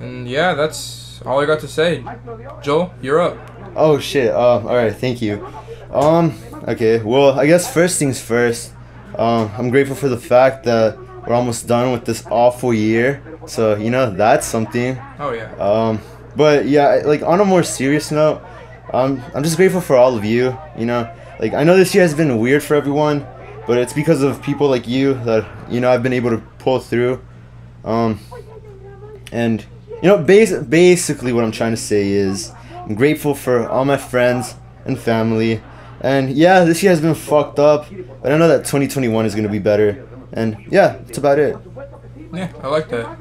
And yeah, that's all I got to say. Joel, you're up. Oh shit. Uh, all right. Thank you. Um. Okay. Well, I guess first things first. Um, I'm grateful for the fact that we're almost done with this awful year. So you know that's something. Oh yeah. Um, but yeah, like on a more serious note, um, I'm just grateful for all of you. You know, like I know this year has been weird for everyone, but it's because of people like you that you know I've been able to pull through. Um, and you know, bas- basically what I'm trying to say is I'm grateful for all my friends and family. And yeah, this year has been fucked up, but I know that 2021 is gonna be better. And yeah, that's about it. Yeah, I like that.